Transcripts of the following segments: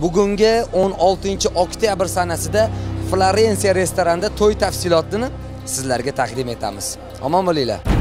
bugungi 16-oktyabr sanasida Florensiya restoranda to'y tafsilotini sizlarga taqdim etamiz. Omon bo'linglar.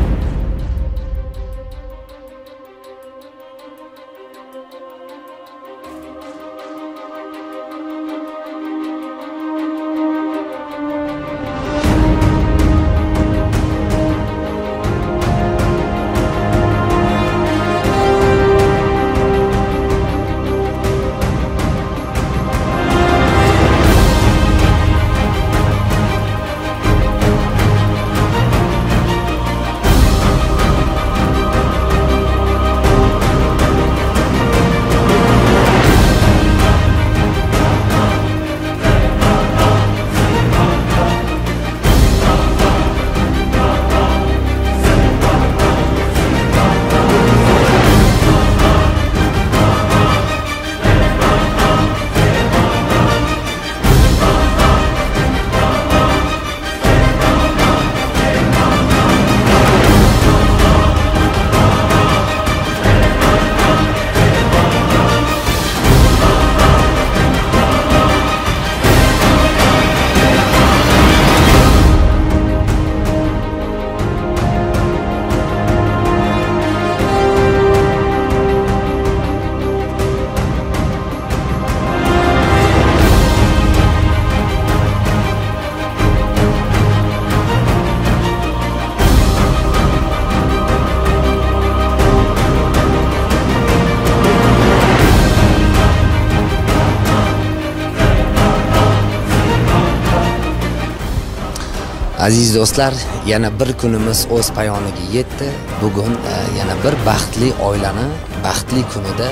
Aziz do'stlar, yana bir kunimiz o'z payoniga yetdi. Bugun e, yana bir baxtli oilani baxtli kunida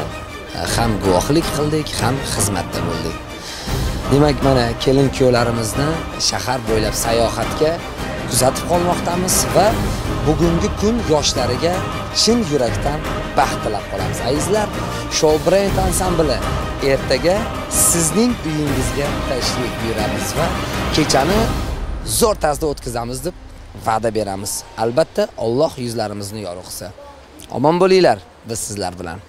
e, ham guvohlik qildik, ham xizmatda bo'ldik. Demak, mana kelin kuyovlarimizni shahar bo'ylab sayohatga kuzatib qolmoqdamiz va bugungi kun yoshlariga chin yurakdan baxt tilab qolamiz. Azizlar, shou brend ansambli ertaga sizning uyingizga tashrif buyuramiz va kechani zo'r tarzda o'tkazamiz deb va'da beramiz. Albatta, Alloh yuzlarimizni yorug'sa. Omon bo'linglar, biz sizlar bilan.